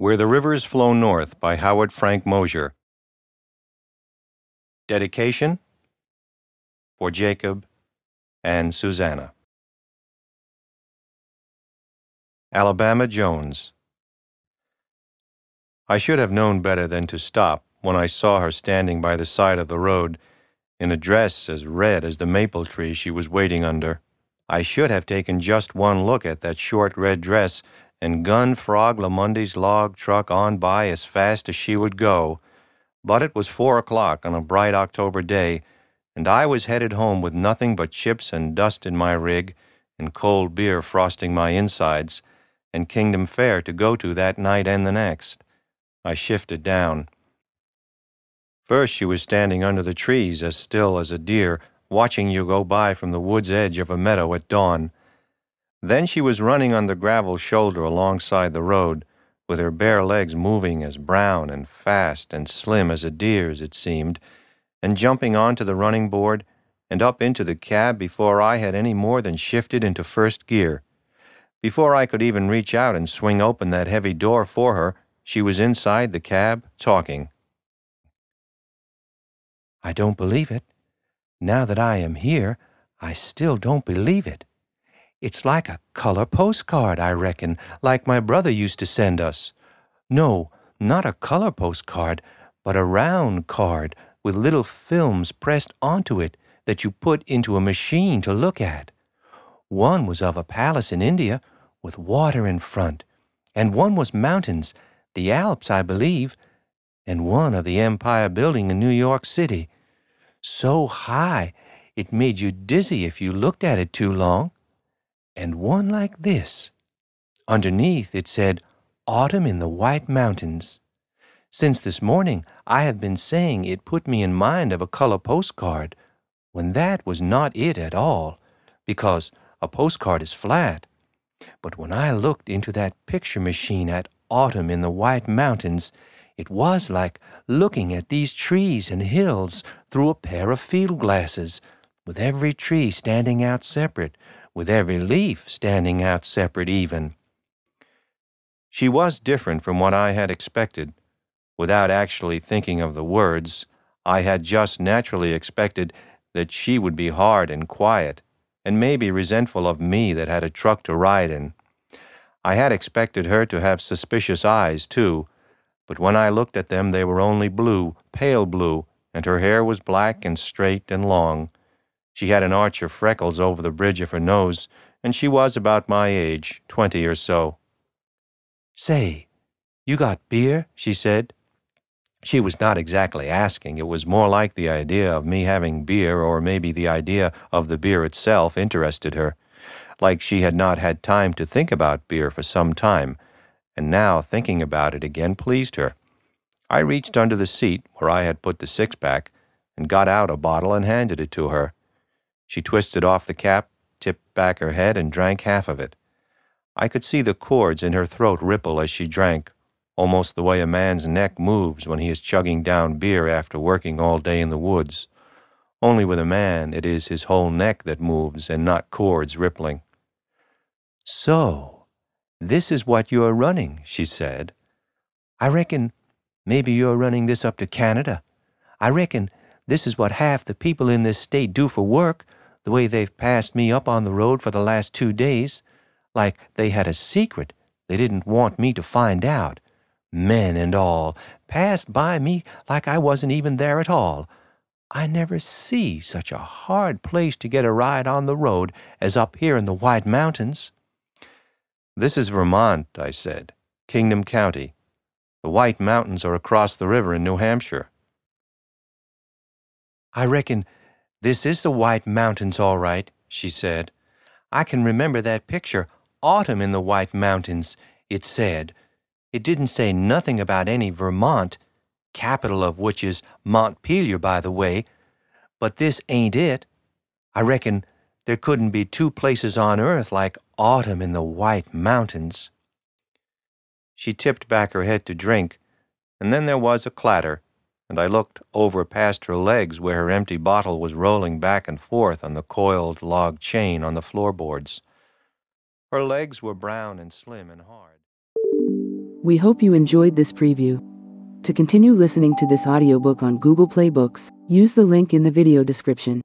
Where the Rivers Flow North by Howard Frank Mosher. Dedication for Jacob and Susanna. Alabama Jones. I should have known better than to stop when I saw her standing by the side of the road in a dress as red as the maple tree she was waiting under. I should have taken just one look at that short red dress and gun Frog Lamundi's log truck on by as fast as she would go. But it was four o'clock on a bright October day, and I was headed home with nothing but chips and dust in my rig, and cold beer frosting my insides, and Kingdom Fair to go to that night and the next. I shifted down. First, she was standing under the trees, as still as a deer, watching you go by from the wood's edge of a meadow at dawn. Then she was running on the gravel shoulder alongside the road, with her bare legs moving as brown and fast and slim as a deer's, it seemed, and jumping onto the running board and up into the cab before I had any more than shifted into first gear. Before I could even reach out and swing open that heavy door for her, she was inside the cab, talking. I don't believe it. Now that I am here, I still don't believe it. It's like a color postcard, I reckon, like my brother used to send us. No, not a color postcard, but a round card with little films pressed onto it that you put into a machine to look at. One was of a palace in India with water in front, and one was mountains, the Alps, I believe, and one of the Empire Building in New York City. So high it made you dizzy if you looked at it too long. And one like this. Underneath it said, Autumn in the White Mountains. Since this morning I have been saying it put me in mind of a color postcard, when that was not it at all, because a postcard is flat. But when I looked into that picture machine at autumn in the White Mountains, it was like looking at these trees and hills through a pair of field glasses, with every tree standing out separate, with every leaf standing out separate even. She was different from what I had expected. Without actually thinking of the words, I had just naturally expected that she would be hard and quiet, and maybe resentful of me that had a truck to ride in. I had expected her to have suspicious eyes, too, but when I looked at them they were only blue, pale blue, and her hair was black and straight and long. She had an arch of freckles over the bridge of her nose, and she was about my age, twenty or so. Say, you got beer? she said. She was not exactly asking. It was more like the idea of me having beer, or maybe the idea of the beer itself interested her. Like she had not had time to think about beer for some time, and now thinking about it again pleased her. I reached under the seat where I had put the six pack and got out a bottle and handed it to her. She twisted off the cap, tipped back her head, and drank half of it. I could see the cords in her throat ripple as she drank, almost the way a man's neck moves when he is chugging down beer after working all day in the woods. Only with a man it is his whole neck that moves and not cords rippling. So, this is what you're running, she said. I reckon maybe you're running this up to Canada. I reckon this is what half the people in this state do for work, the way they've passed me up on the road for the last two days, like they had a secret they didn't want me to find out. Men and all passed by me like I wasn't even there at all. I never see such a hard place to get a ride on the road as up here in the White Mountains. This is Vermont, I said, Kingdom County. The White Mountains are across the river in New Hampshire. I reckon this is the White Mountains, all right, she said. I can remember that picture, Autumn in the White Mountains, it said. It didn't say nothing about any Vermont, capital of which is Montpelier, by the way. But this ain't it. I reckon there couldn't be two places on earth like autumn in the White Mountains. She tipped back her head to drink, and then there was a clatter, and I looked over past her legs where her empty bottle was rolling back and forth on the coiled log chain on the floorboards. Her legs were brown and slim and hard. We hope you enjoyed this preview. To continue listening to this audiobook on Google Play Books, use the link in the video description.